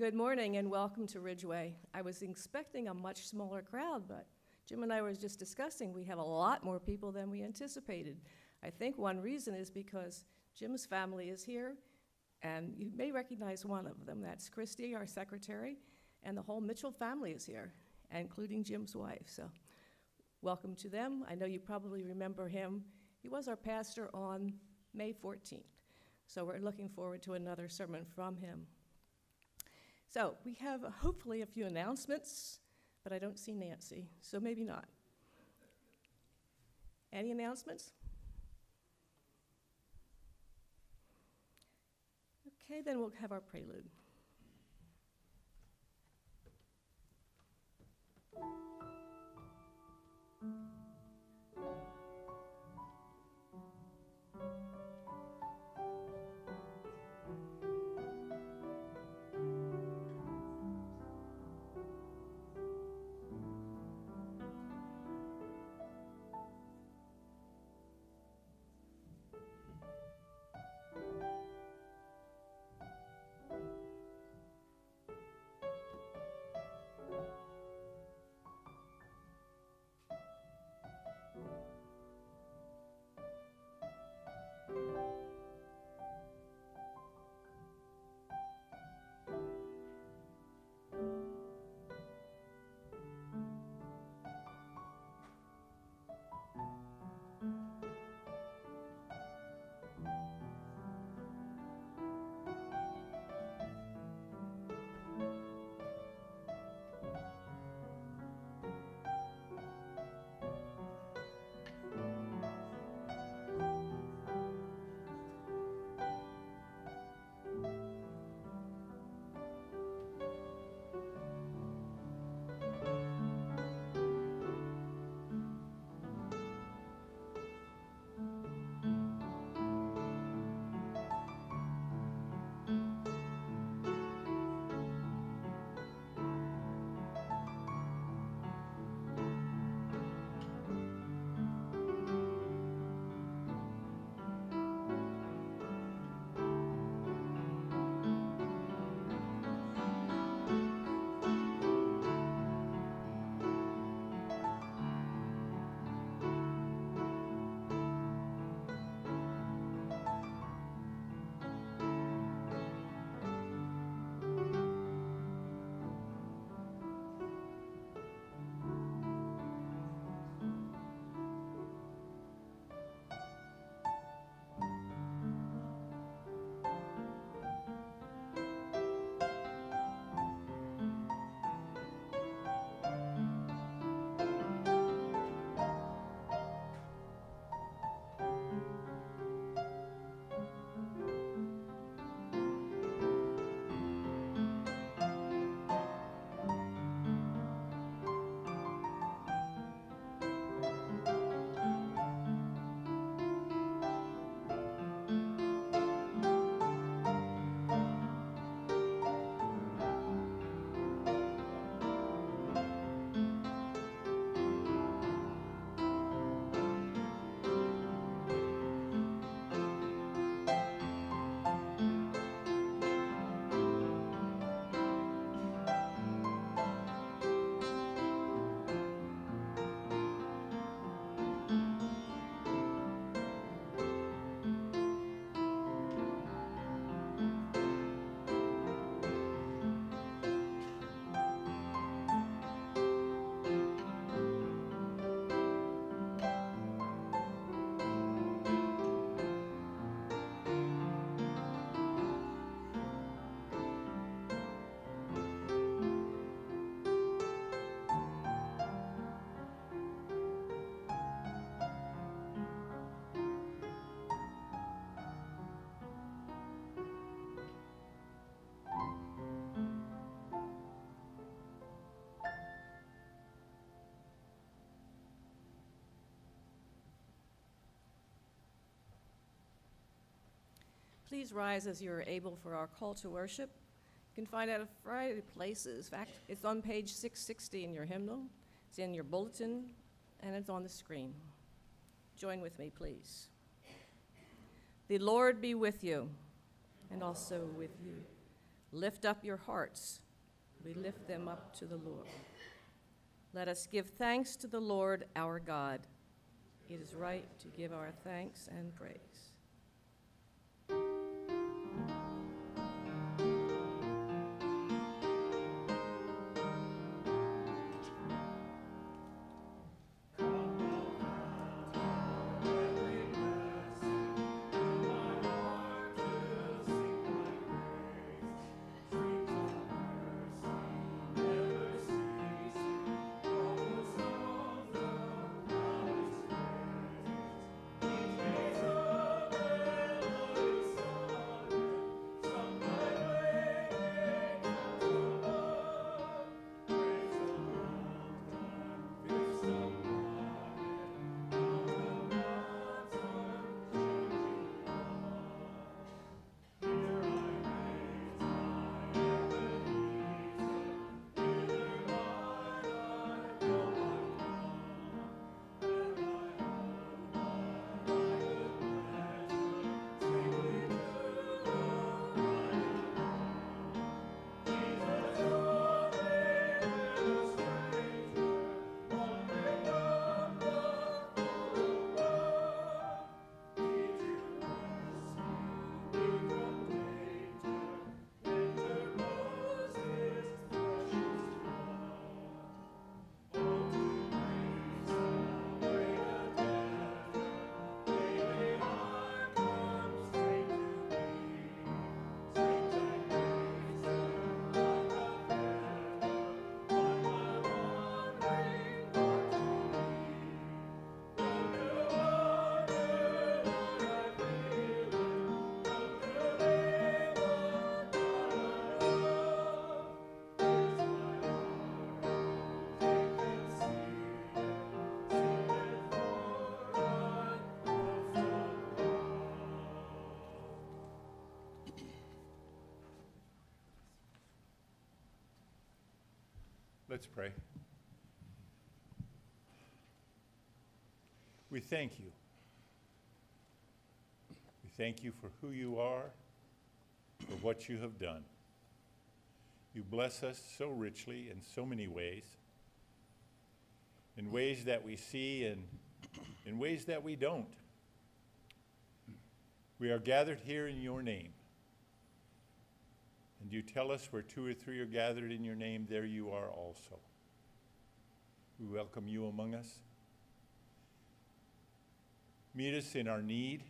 Good morning and welcome to Ridgeway. I was expecting a much smaller crowd, but Jim and I were just discussing, we have a lot more people than we anticipated. I think one reason is because Jim's family is here, and you may recognize one of them. That's Christy, our secretary, and the whole Mitchell family is here, including Jim's wife. So, welcome to them. I know you probably remember him. He was our pastor on May 14th. So, we're looking forward to another sermon from him. So, we have uh, hopefully a few announcements, but I don't see Nancy, so maybe not. Any announcements? Okay, then we'll have our prelude. Please rise as you are able for our call to worship. You can find out a variety of places. In fact, it's on page 660 in your hymnal, it's in your bulletin, and it's on the screen. Join with me, please. The Lord be with you, and also with you. Lift up your hearts. We lift them up to the Lord. Let us give thanks to the Lord our God. It is right to give our thanks and praise. Let's pray. We thank you. We thank you for who you are, for what you have done. You bless us so richly in so many ways, in ways that we see and in ways that we don't. We are gathered here in your name. And you tell us where two or three are gathered in your name, there you are also. We welcome you among us. Meet us in our need.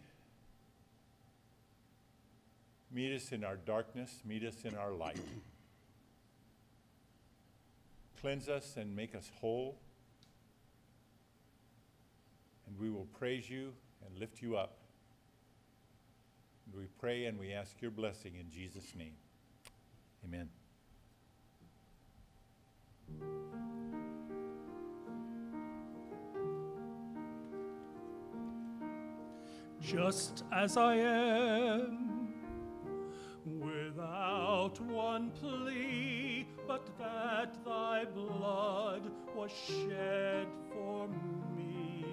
Meet us in our darkness. Meet us in our light. Cleanse us and make us whole. And we will praise you and lift you up. And we pray and we ask your blessing in Jesus' name. Amen. Just as I am, without one plea, but that thy blood was shed for me,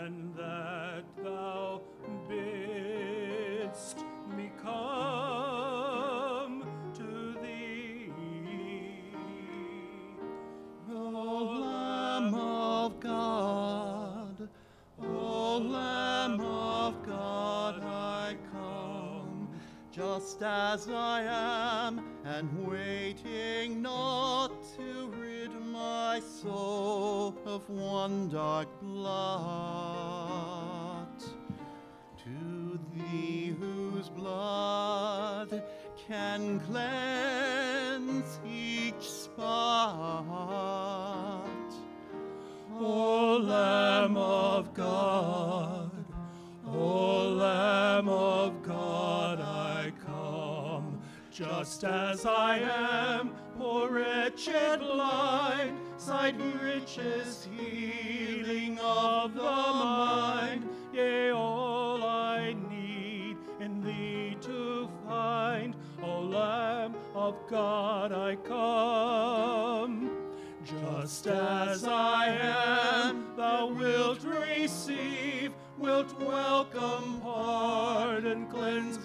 and that thou bidst me come just as I am, and waiting not to rid my soul of one dark blot. To thee whose blood can cleanse each spot. O Lamb of God, O Lamb of God, just as I am, poor wretched blind, sight riches, healing of the mind, yea, all I need in thee to find, O Lamb of God, I come. Just as I am, thou wilt receive, wilt welcome, pardon, cleanse.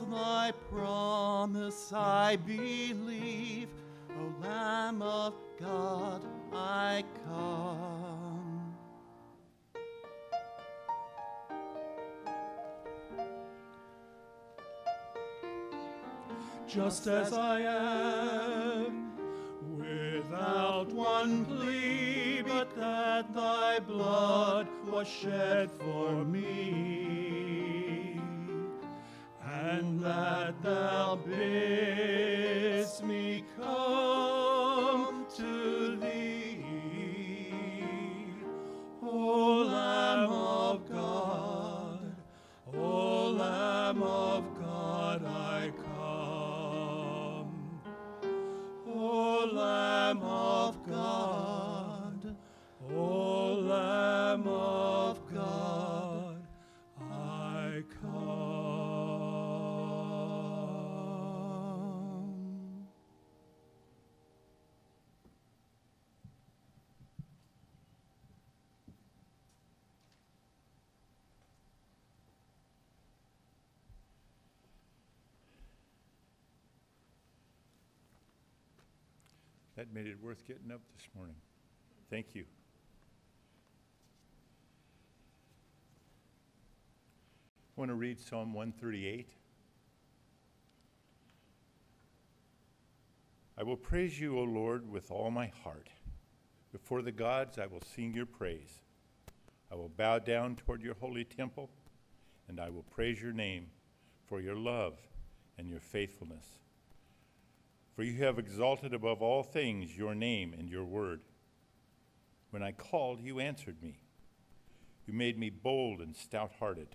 Thy promise. I believe, O Lamb of God, I come. just as I am, without one plea, but that thy blood was shed for me, and that thou bidst me come worth getting up this morning. Thank you. I want to read Psalm 138. I will praise you, O Lord, with all my heart. Before the gods, I will sing your praise. I will bow down toward your holy temple, and I will praise your name for your love and your faithfulness. For you have exalted above all things your name and your word. When I called, you answered me. You made me bold and stout hearted.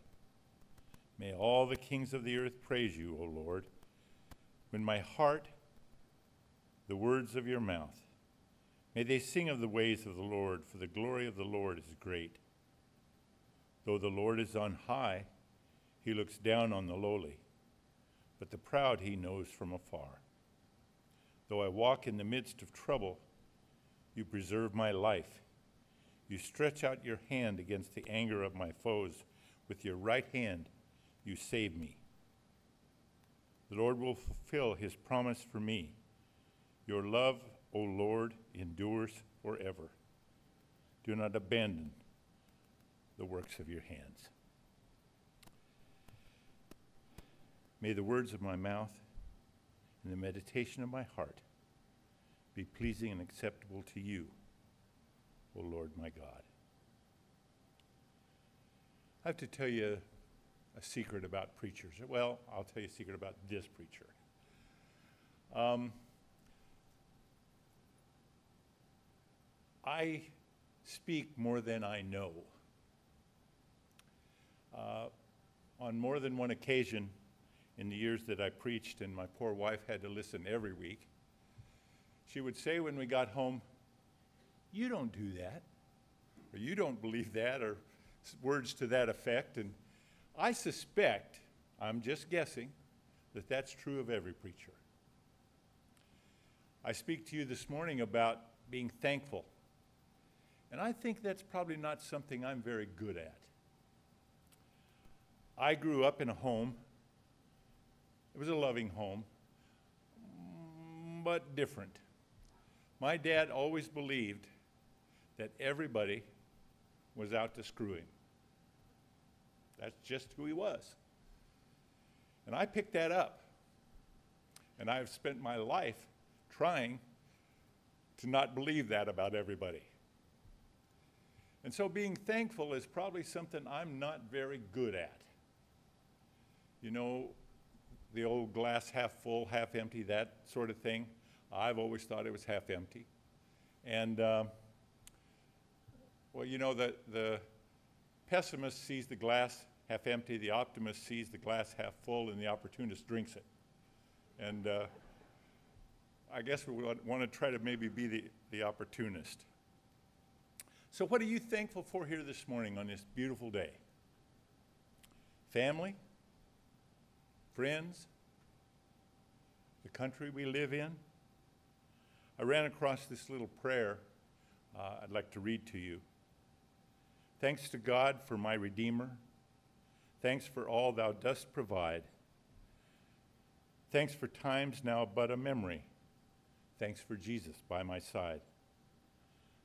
May all the kings of the earth praise you, O Lord. When my heart, the words of your mouth, may they sing of the ways of the Lord, for the glory of the Lord is great. Though the Lord is on high, he looks down on the lowly, but the proud he knows from afar. Though I walk in the midst of trouble, you preserve my life. You stretch out your hand against the anger of my foes. With your right hand, you save me. The Lord will fulfill his promise for me. Your love, O Lord, endures forever. Do not abandon the works of your hands. May the words of my mouth and the meditation of my heart be pleasing and acceptable to you, O Lord my God. I have to tell you a secret about preachers. Well, I'll tell you a secret about this preacher. Um, I speak more than I know. Uh, on more than one occasion, in the years that I preached, and my poor wife had to listen every week, she would say when we got home, You don't do that, or you don't believe that, or words to that effect. And I suspect, I'm just guessing, that that's true of every preacher. I speak to you this morning about being thankful. And I think that's probably not something I'm very good at. I grew up in a home it was a loving home, but different. My dad always believed that everybody was out to screw him. That's just who he was. And I picked that up. And I've spent my life trying to not believe that about everybody. And so being thankful is probably something I'm not very good at. You know, the old glass half full, half empty, that sort of thing. I've always thought it was half empty. And, um, well, you know, the, the pessimist sees the glass half empty, the optimist sees the glass half full, and the opportunist drinks it. And uh, I guess we want to try to maybe be the, the opportunist. So, what are you thankful for here this morning on this beautiful day? Family? Friends, the country we live in. I ran across this little prayer uh, I'd like to read to you. Thanks to God for my Redeemer. Thanks for all thou dost provide. Thanks for times now but a memory. Thanks for Jesus by my side.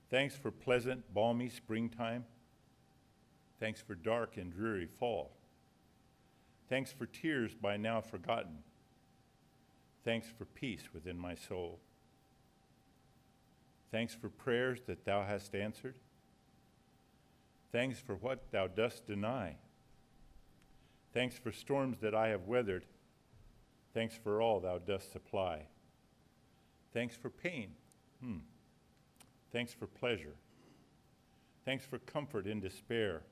Thanks for pleasant, balmy springtime. Thanks for dark and dreary fall. Thanks for tears by now forgotten. Thanks for peace within my soul. Thanks for prayers that thou hast answered. Thanks for what thou dost deny. Thanks for storms that I have weathered. Thanks for all thou dost supply. Thanks for pain. Hmm. Thanks for pleasure. Thanks for comfort in despair.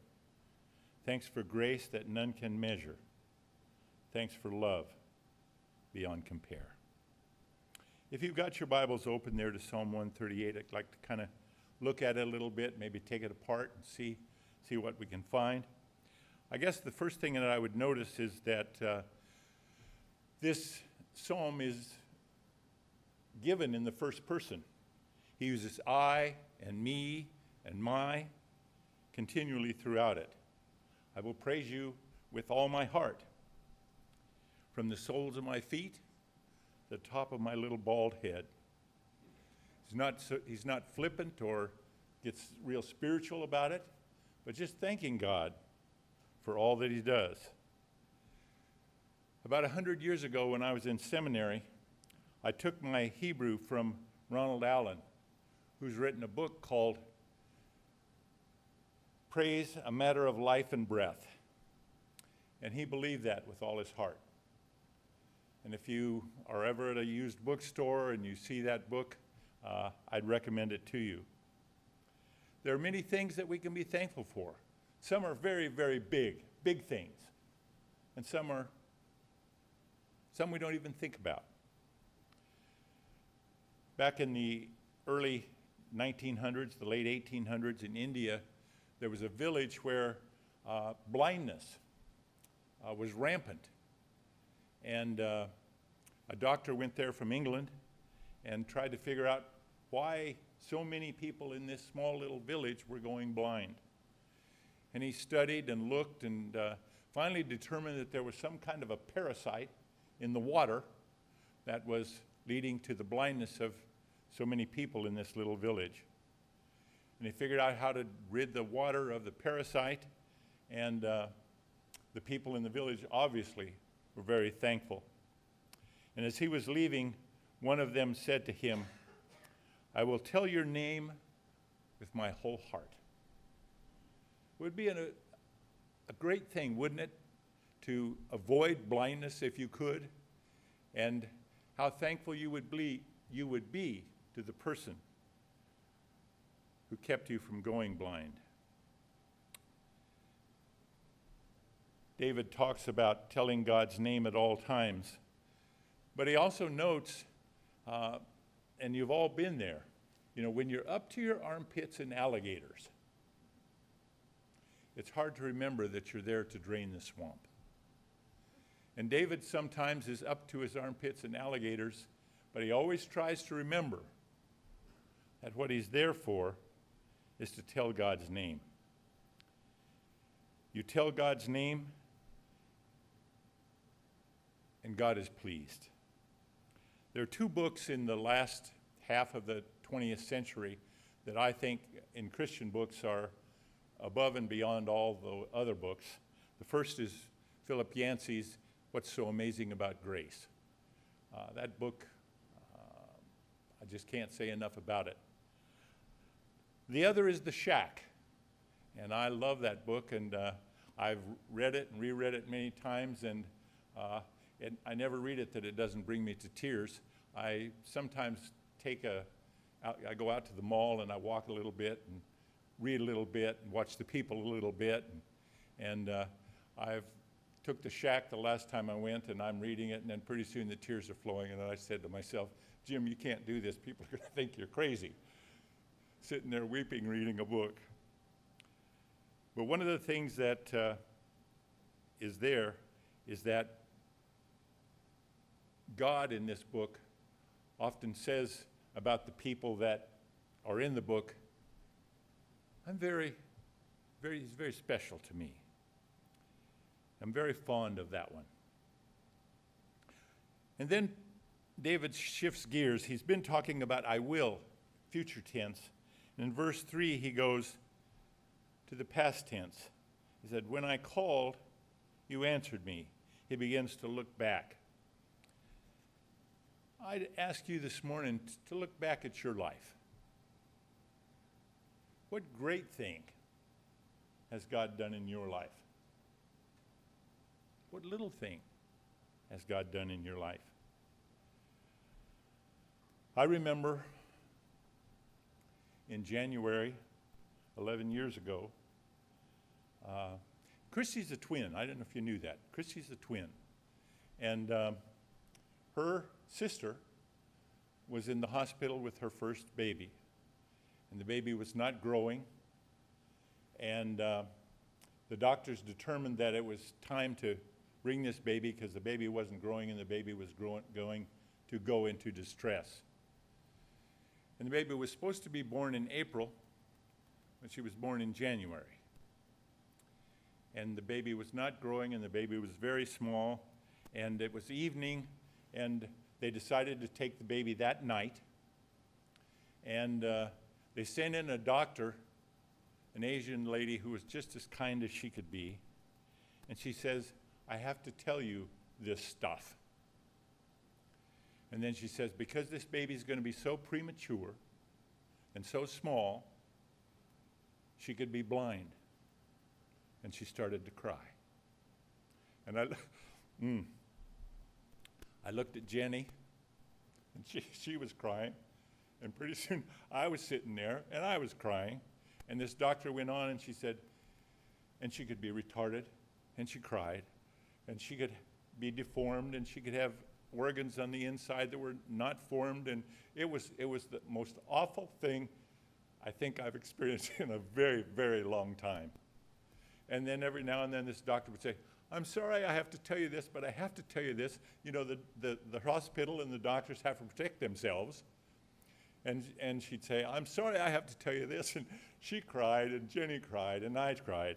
Thanks for grace that none can measure. Thanks for love beyond compare. If you've got your Bibles open there to Psalm 138, I'd like to kind of look at it a little bit, maybe take it apart and see, see what we can find. I guess the first thing that I would notice is that uh, this psalm is given in the first person. He uses I and me and my continually throughout it. I will praise you with all my heart. From the soles of my feet, the top of my little bald head. He's not, so, he's not flippant or gets real spiritual about it, but just thanking God for all that he does. About a hundred years ago, when I was in seminary, I took my Hebrew from Ronald Allen, who's written a book called Praise, a Matter of Life and Breath. And he believed that with all his heart. And if you are ever at a used bookstore and you see that book, uh, I'd recommend it to you. There are many things that we can be thankful for. Some are very, very big, big things. And some are, some we don't even think about. Back in the early 1900s, the late 1800s in India, there was a village where uh, blindness uh, was rampant. And uh, a doctor went there from England and tried to figure out why so many people in this small little village were going blind. And he studied and looked and uh, finally determined that there was some kind of a parasite in the water that was leading to the blindness of so many people in this little village. And he figured out how to rid the water of the parasite, and uh, the people in the village obviously were very thankful. And as he was leaving, one of them said to him, I will tell your name with my whole heart. It would be an, a, great thing, wouldn't it, to avoid blindness if you could, and how thankful you would you would be to the person who kept you from going blind. David talks about telling God's name at all times, but he also notes, uh, and you've all been there, you know, when you're up to your armpits in alligators, it's hard to remember that you're there to drain the swamp. And David sometimes is up to his armpits in alligators, but he always tries to remember that what he's there for is to tell God's name. You tell God's name, and God is pleased. There are two books in the last half of the 20th century that I think in Christian books are above and beyond all the other books. The first is Philip Yancey's What's So Amazing About Grace. Uh, that book, uh, I just can't say enough about it. The other is The Shack, and I love that book, and uh, I've read it and reread it many times, and uh, it, I never read it that it doesn't bring me to tears. I sometimes take a, I go out to the mall and I walk a little bit and read a little bit and watch the people a little bit. And, and uh, I've took the shack the last time I went and I'm reading it and then pretty soon the tears are flowing and I said to myself, Jim, you can't do this. People are going to think you're crazy. Sitting there weeping, reading a book. But one of the things that uh, is there is that God in this book often says about the people that are in the book, I'm very, very, he's very special to me. I'm very fond of that one. And then David shifts gears. He's been talking about I will, future tense. And in verse 3, he goes to the past tense. He said, When I called, you answered me. He begins to look back. I'd ask you this morning to look back at your life. What great thing has God done in your life? What little thing has God done in your life? I remember in January, 11 years ago, uh, Christy's a twin. I don't know if you knew that. Christy's a twin. And um, her sister was in the hospital with her first baby. And the baby was not growing. And uh, the doctors determined that it was time to bring this baby because the baby wasn't growing and the baby was growing, going to go into distress. And the baby was supposed to be born in April, but she was born in January. And the baby was not growing, and the baby was very small. And it was evening, and they decided to take the baby that night. And uh, they sent in a doctor, an Asian lady who was just as kind as she could be. And she says, I have to tell you this stuff. And then she says, because this baby is going to be so premature and so small, she could be blind. And she started to cry. And I, mm, I looked at Jenny, and she, she was crying. And pretty soon I was sitting there, and I was crying. And this doctor went on, and she said, and she could be retarded, and she cried, and she could be deformed, and she could have organs on the inside that were not formed, and it was, it was the most awful thing I think I've experienced in a very, very long time. And then every now and then this doctor would say, I'm sorry I have to tell you this, but I have to tell you this. You know, the, the, the hospital and the doctors have to protect themselves. And, and she'd say, I'm sorry I have to tell you this. And she cried, and Jenny cried, and I cried.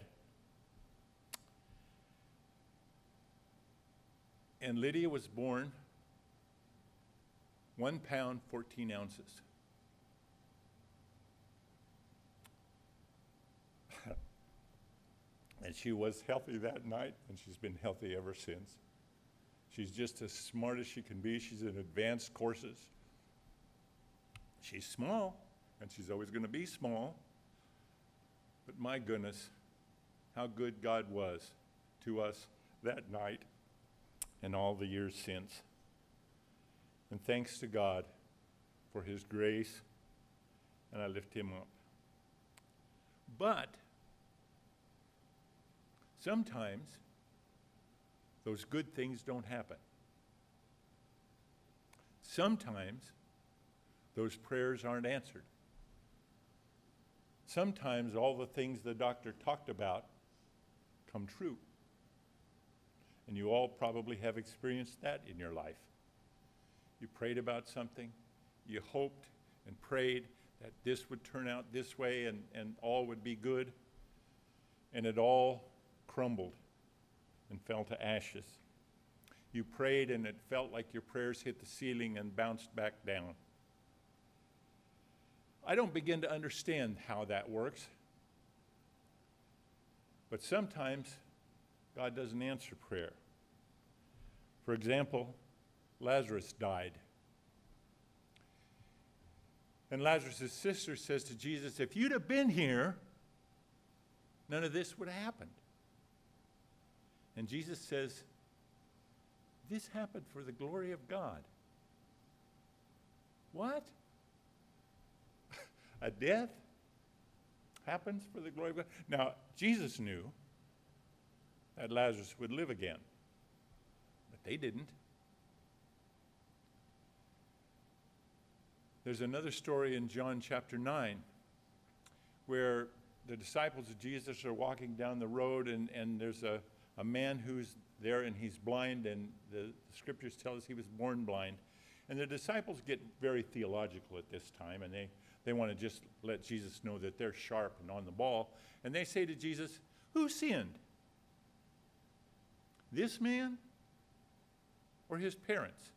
And Lydia was born one pound, 14 ounces. And she was healthy that night, and she's been healthy ever since. She's just as smart as she can be. She's in advanced courses. She's small, and she's always going to be small. But my goodness, how good God was to us that night and all the years since. And thanks to God for his grace, and I lift him up. But sometimes those good things don't happen. Sometimes those prayers aren't answered. Sometimes all the things the doctor talked about come true. And you all probably have experienced that in your life. You prayed about something, you hoped and prayed that this would turn out this way and, and all would be good, and it all crumbled and fell to ashes. You prayed and it felt like your prayers hit the ceiling and bounced back down. I don't begin to understand how that works. But sometimes God doesn't answer prayer. For example, Lazarus died. And Lazarus' sister says to Jesus, If you'd have been here, none of this would have happened. And Jesus says, This happened for the glory of God. What? A death happens for the glory of God? Now, Jesus knew that Lazarus would live again, but they didn't. There's another story in John chapter 9 where the disciples of Jesus are walking down the road, and, and there's a, a man who's there and he's blind, and the, scriptures tell us he was born blind. And the disciples get very theological at this time, and they, they want to just let Jesus know that they're sharp and on the ball. And they say to Jesus, Who sinned? This man or his parents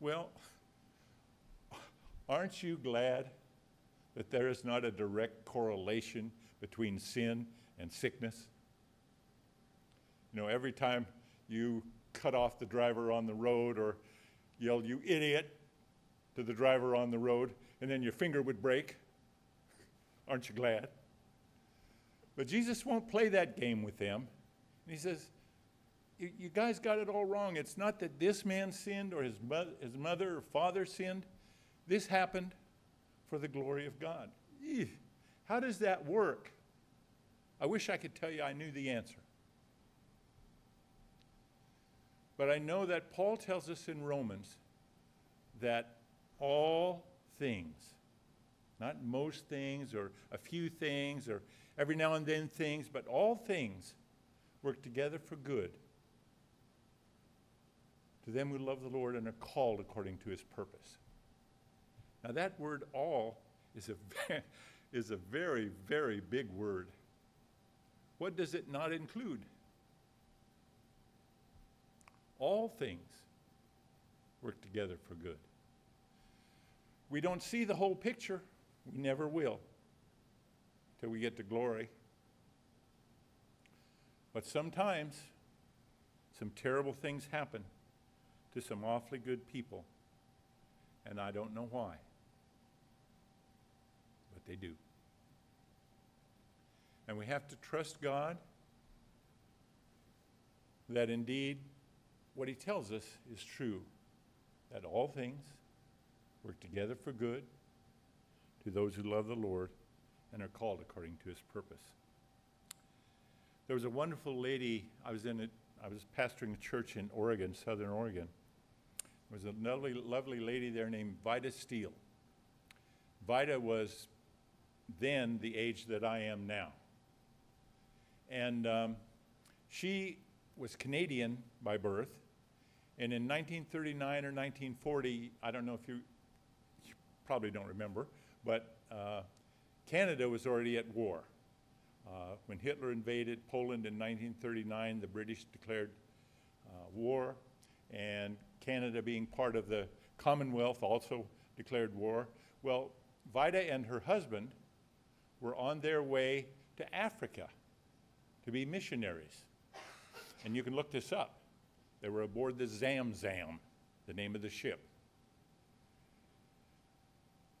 Well, aren't you glad that there is not a direct correlation between sin and sickness? You know, every time you cut off the driver on the road or yell, you idiot, to the driver on the road, and then your finger would break, aren't you glad? But Jesus won't play that game with them. And he says, you, guys got it all wrong. It's not that this man sinned or his, mo- his mother or father sinned. This happened for the glory of God. How does that work? I wish I could tell you I knew the answer. But I know that Paul tells us in Romans that all things, not most things or a few things or every now and then things, but all things work together for good to them who love the Lord and are called according to his purpose. Now, that word all is a, is a very, very big word. What does it not include? All things work together for good. We don't see the whole picture. We never will till we get to glory. But sometimes some terrible things happen to some awfully good people, and I don't know why. But they do. And we have to trust God that indeed what He tells us is true that all things work together for good to those who love the Lord and are called according to His purpose. There was a wonderful lady, I was in it, I was pastoring a church in Oregon, Southern Oregon. There was a lovely, lovely lady there named Vida Steele. Vida was then the age that I am now. And um, she was Canadian by birth. And in 1939 or 1940, I don't know if you, you probably don't remember, but uh, Canada was already at war. Uh, when Hitler invaded Poland in 1939, the British declared uh, war, and Canada, being part of the Commonwealth, also declared war. Well, Vida and her husband were on their way to Africa to be missionaries. And you can look this up. They were aboard the Zamzam, the name of the ship.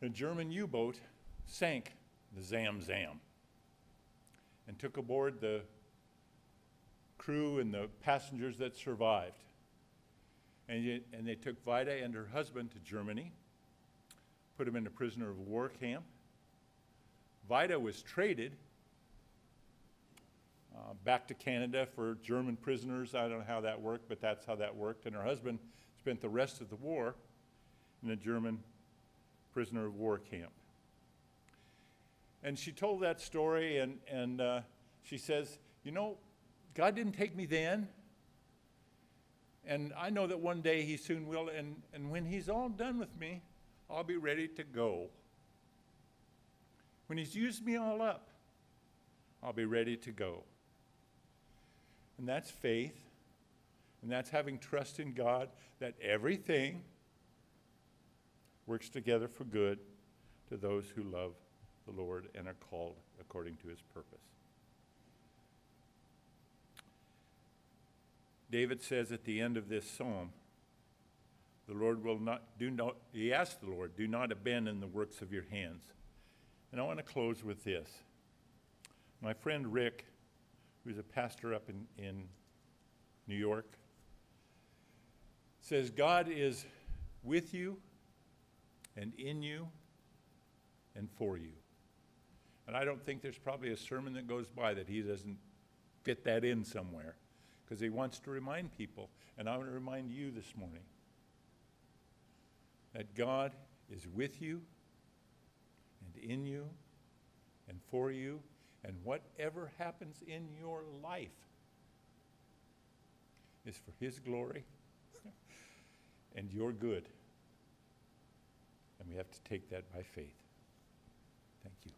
A German U boat sank the Zamzam and took aboard the crew and the passengers that survived. And, yet, and they took Vida and her husband to Germany, put them in a prisoner of war camp. Vida was traded uh, back to Canada for German prisoners. I don't know how that worked, but that's how that worked. And her husband spent the rest of the war in a German prisoner of war camp. And she told that story, and, and uh, she says, You know, God didn't take me then. And I know that one day He soon will. And, and when He's all done with me, I'll be ready to go. When He's used me all up, I'll be ready to go. And that's faith. And that's having trust in God that everything works together for good to those who love the Lord and are called according to his purpose. David says at the end of this psalm, the Lord will not do not he asked the Lord, do not abandon the works of your hands. And I want to close with this. My friend Rick, who's a pastor up in, in New York, says God is with you and in you and for you. And I don't think there's probably a sermon that goes by that he doesn't fit that in somewhere because he wants to remind people. And I want to remind you this morning that God is with you and in you and for you, and whatever happens in your life is for his glory and your good. And we have to take that by faith. Thank you.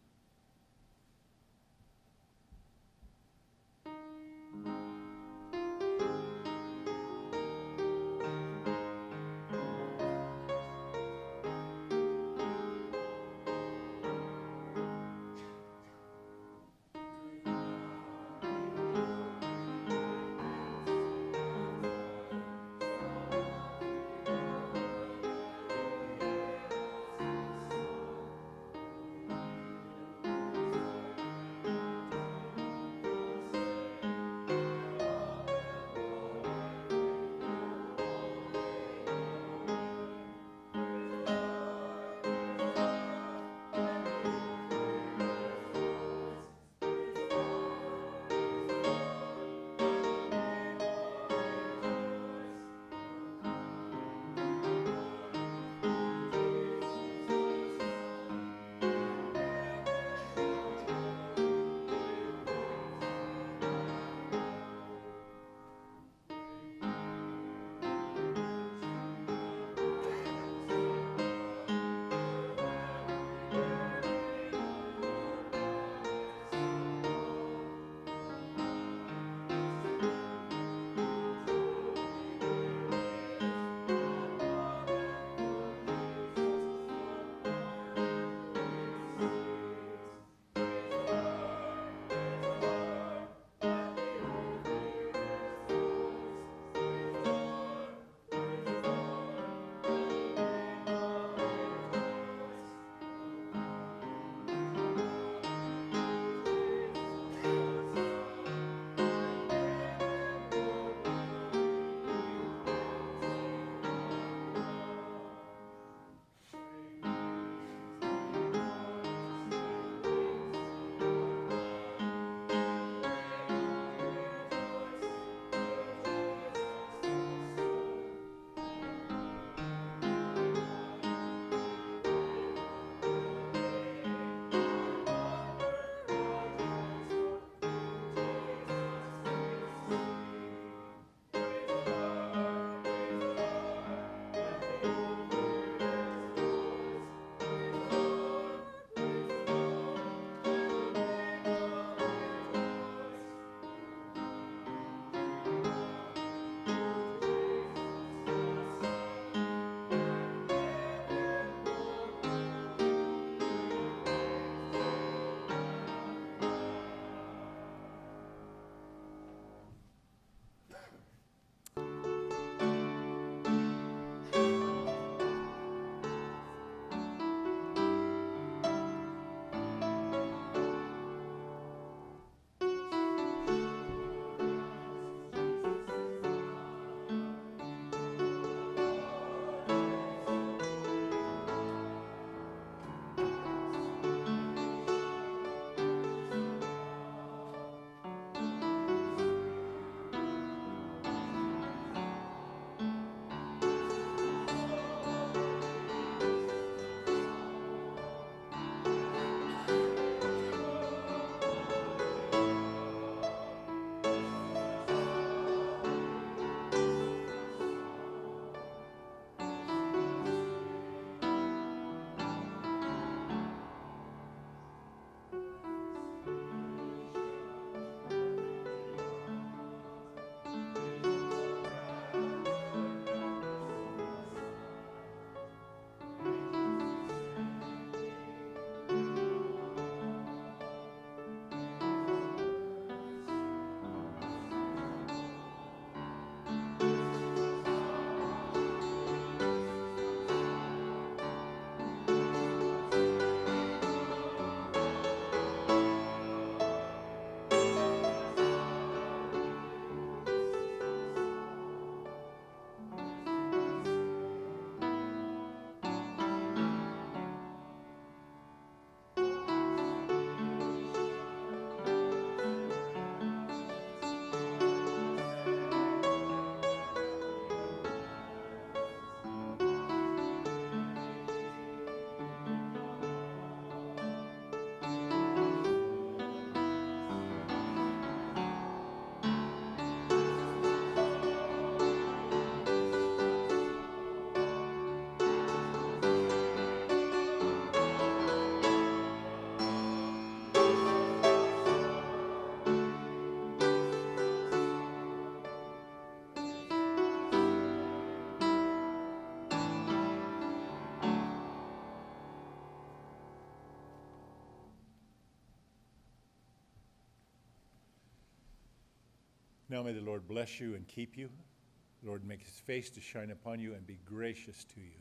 Now may the Lord bless you and keep you. The Lord make his face to shine upon you and be gracious to you.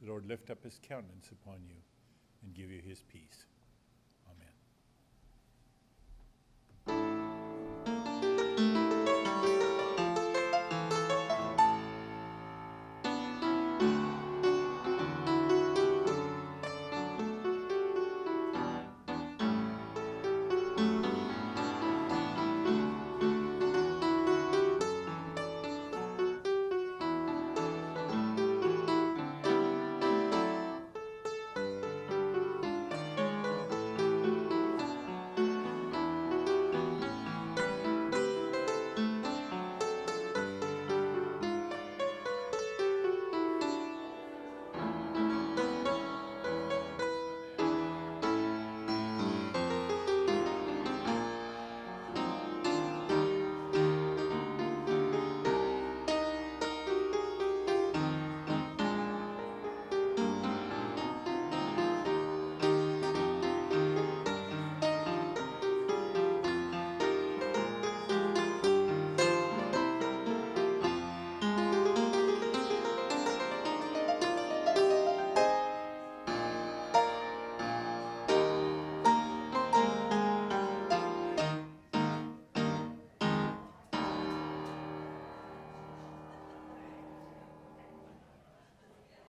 The Lord lift up his countenance upon you and give you his peace.